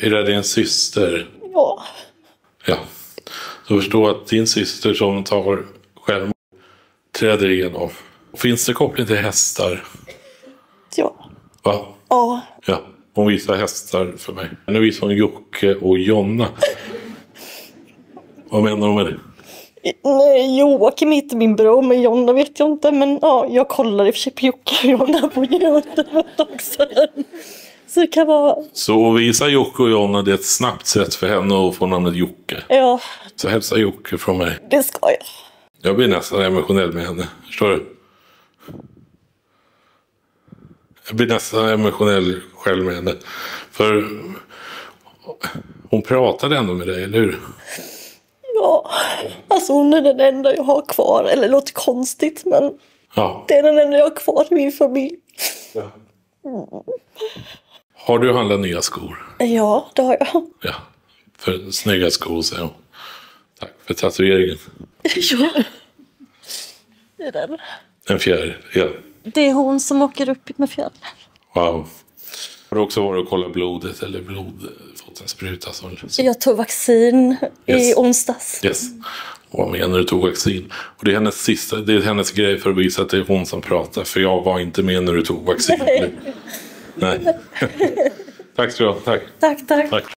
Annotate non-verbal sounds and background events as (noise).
Är det din syster? Ja. Ja. Så förstå att din syster som tar självmord träder igenom. Finns det koppling till hästar? Ja. Va? Ja. Ja. Hon visar hästar för mig. Nu visar hon Jocke och Jonna. Vad menar hon med det? Nej, Joakim heter min bror, men Jonna vet jag inte. Men ja, jag kollar i och för sig på Jocke och Jonna på Youtube också. Så kan vara, Så att visa Jocke och Jonna det är ett snabbt sätt för henne att få namnet Jocke. ja, Så hälsa Jocke från mig. det ska jag. Jag blir nästan emotionell med henne. Förstår du? Jag blir nästan emotionell själv med henne. För hon pratade ändå med dig, eller hur? Ja, alltså hon är den enda jag har kvar. Eller det låter konstigt, men Ja. det är den enda jag har kvar i min familj. Har du handlat nya skor? Ja, det har jag. Ja. För snygga skor, säger hon. Tack för tatueringen. (laughs) Ja. Det är den. En fjäril. Ja. Det är hon som åker upp med fjällen. Wow. Har du också varit och kollat blodet eller blod, fått en spruta? Som, Jag tog vaccin i Yes. onsdags. Yes. Vad menar du tog vaccin? Och det är hennes sista, det är hennes grej för att visa att det är hon som pratar. För jag var inte med när du tog vaccin. Nej. (laughs) Tack ska du ha. Tack. Tack, tack. Tack.